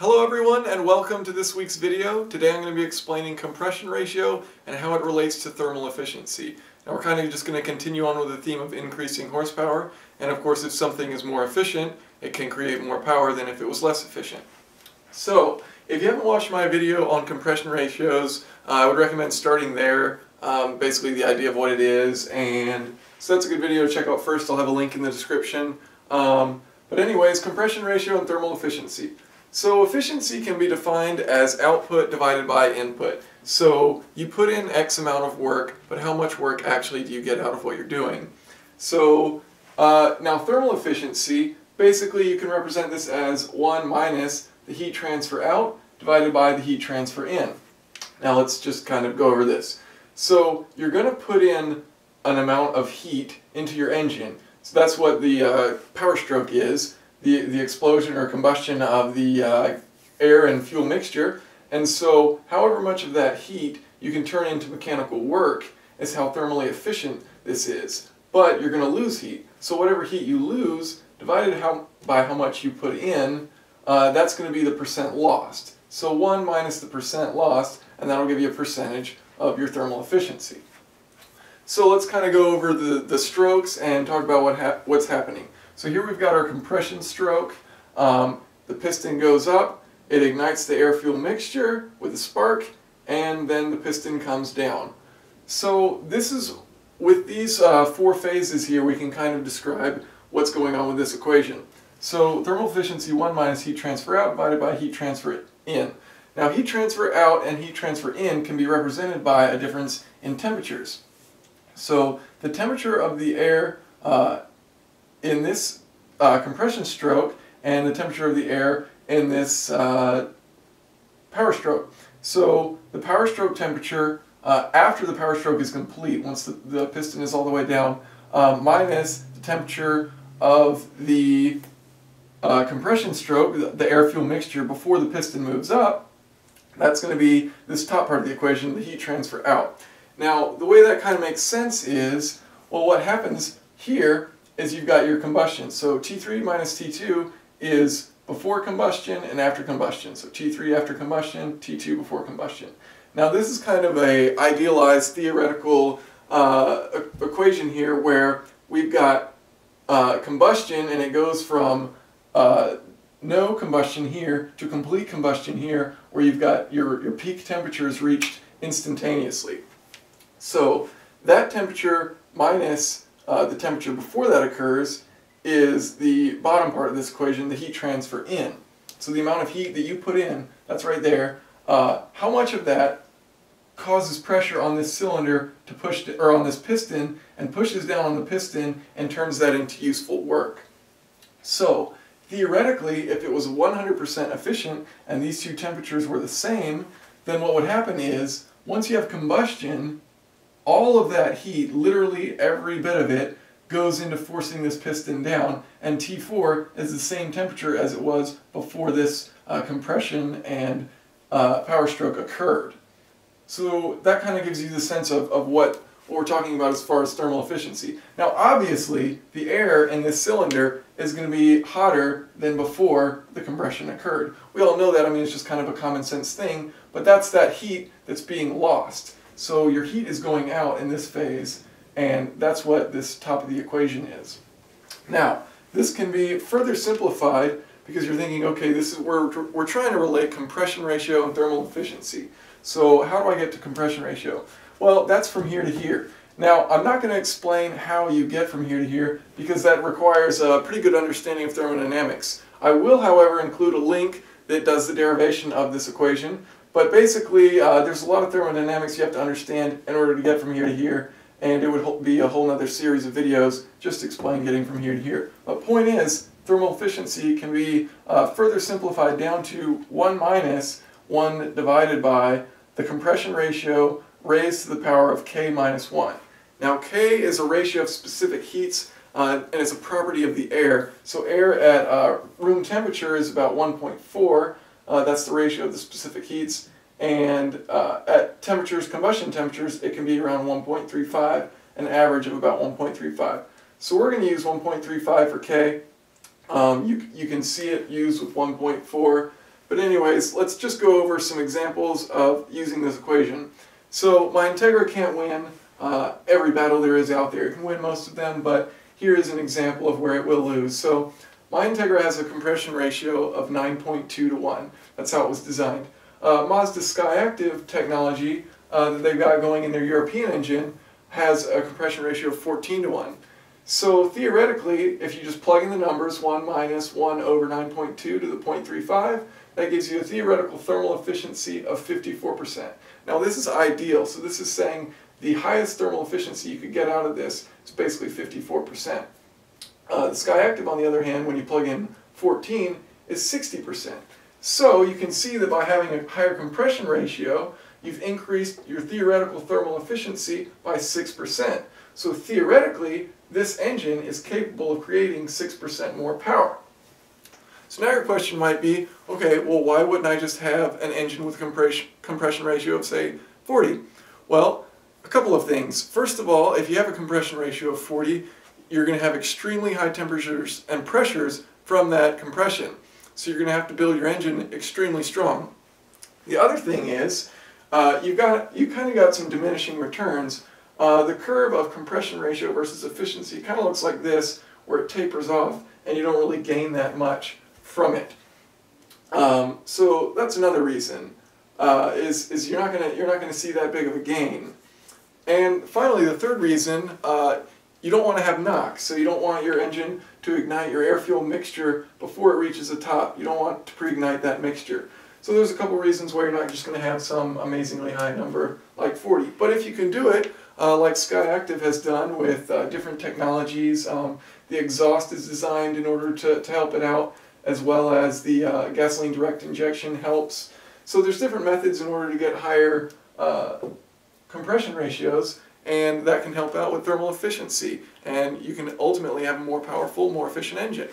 Hello everyone and welcome to this week's video. Today I'm going to be explaining compression ratio and how it relates to thermal efficiency. Now we're kind of just going to continue on with the theme of increasing horsepower and of course if something is more efficient it can create more power than if it was less efficient. So if you haven't watched my video on compression ratios uh, I would recommend starting there um, basically the idea of what it is and so that's a good video to check out first. I'll have a link in the description. Um, but anyways, compression ratio and thermal efficiency. So efficiency can be defined as output divided by input. So you put in X amount of work, but how much work actually do you get out of what you're doing? So uh, now thermal efficiency, basically you can represent this as 1 minus the heat transfer out divided by the heat transfer in. Now let's just kind of go over this. So you're going to put in an amount of heat into your engine. So that's what the uh, power stroke is the, the explosion or combustion of the uh, air and fuel mixture. And so however much of that heat you can turn into mechanical work is how thermally efficient this is. But you're going to lose heat. So whatever heat you lose, divided how, by how much you put in, uh, that's going to be the percent lost. So 1 minus the percent lost, and that'll give you a percentage of your thermal efficiency. So let's kind of go over the, the strokes and talk about what hap what's happening. So here we've got our compression stroke. Um, the piston goes up, it ignites the air-fuel mixture with a spark, and then the piston comes down. So this is, with these uh, four phases here, we can kind of describe what's going on with this equation. So thermal efficiency 1 minus heat transfer out divided by heat transfer in. Now heat transfer out and heat transfer in can be represented by a difference in temperatures. So the temperature of the air uh, in this uh, compression stroke and the temperature of the air in this uh, power stroke. So the power stroke temperature uh, after the power stroke is complete, once the, the piston is all the way down, uh, minus the temperature of the uh, compression stroke, the, the air-fuel mixture before the piston moves up, that's going to be this top part of the equation, the heat transfer out. Now, the way that kind of makes sense is, well, what happens here is you've got your combustion. So T3 minus T2 is before combustion and after combustion. So T3 after combustion, T2 before combustion. Now this is kind of a idealized theoretical uh, equation here where we've got uh, combustion and it goes from uh, no combustion here to complete combustion here where you've got your, your peak temperature is reached instantaneously. So that temperature minus uh, the temperature before that occurs is the bottom part of this equation, the heat transfer in. So the amount of heat that you put in, that's right there, uh, how much of that causes pressure on this cylinder to push, or on this piston, and pushes down on the piston and turns that into useful work. So, theoretically, if it was 100% efficient and these two temperatures were the same, then what would happen is, once you have combustion, all of that heat, literally every bit of it, goes into forcing this piston down, and T4 is the same temperature as it was before this uh, compression and uh, power stroke occurred. So that kind of gives you the sense of, of what, what we're talking about as far as thermal efficiency. Now obviously, the air in this cylinder is going to be hotter than before the compression occurred. We all know that, I mean it's just kind of a common sense thing, but that's that heat that's being lost. So your heat is going out in this phase, and that's what this top of the equation is. Now, this can be further simplified because you're thinking, okay, this is where we're trying to relate compression ratio and thermal efficiency. So how do I get to compression ratio? Well, that's from here to here. Now, I'm not going to explain how you get from here to here because that requires a pretty good understanding of thermodynamics. I will, however, include a link that does the derivation of this equation, but basically, uh, there's a lot of thermodynamics you have to understand in order to get from here to here, and it would be a whole other series of videos just to explain getting from here to here. But point is, thermal efficiency can be uh, further simplified down to 1 minus 1 divided by the compression ratio raised to the power of k minus 1. Now k is a ratio of specific heats uh, and it's a property of the air. So air at uh, room temperature is about 1.4 uh, that's the ratio of the specific heats. And uh, at temperatures, combustion temperatures, it can be around 1.35, an average of about 1.35. So we're going to use 1.35 for K. Um, you, you can see it used with 1.4. But anyways, let's just go over some examples of using this equation. So my Integra can't win uh, every battle there is out there. It can win most of them, but here is an example of where it will lose. So my Integra has a compression ratio of 9.2 to 1. That's how it was designed. Uh, Mazda SkyActiv technology uh, that they've got going in their European engine has a compression ratio of 14 to 1. So theoretically, if you just plug in the numbers, 1 minus 1 over 9.2 to the 0.35, that gives you a theoretical thermal efficiency of 54%. Now this is ideal, so this is saying the highest thermal efficiency you could get out of this is basically 54%. Uh, the SkyActiv, on the other hand, when you plug in 14, is 60%. So you can see that by having a higher compression ratio, you've increased your theoretical thermal efficiency by 6%. So theoretically, this engine is capable of creating 6% more power. So now your question might be, okay, well why wouldn't I just have an engine with a compression, compression ratio of say 40? Well, a couple of things. First of all, if you have a compression ratio of 40, you're going to have extremely high temperatures and pressures from that compression. So you're going to have to build your engine extremely strong. The other thing is, uh, you've got, you kind of got some diminishing returns uh, the curve of compression ratio versus efficiency kind of looks like this, where it tapers off, and you don't really gain that much from it. Um, so that's another reason, uh, is, is you're not not gonna see that big of a gain. And finally, the third reason, uh, you don't want to have knock, so you don't want your engine to ignite your air-fuel mixture before it reaches the top. You don't want to pre-ignite that mixture. So there's a couple reasons why you're not just going to have some amazingly high number like 40. But if you can do it, uh, like SkyActiv has done with uh, different technologies. Um, the exhaust is designed in order to, to help it out, as well as the uh, gasoline direct injection helps. So there's different methods in order to get higher uh, compression ratios, and that can help out with thermal efficiency, and you can ultimately have a more powerful, more efficient engine.